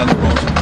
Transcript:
and the roads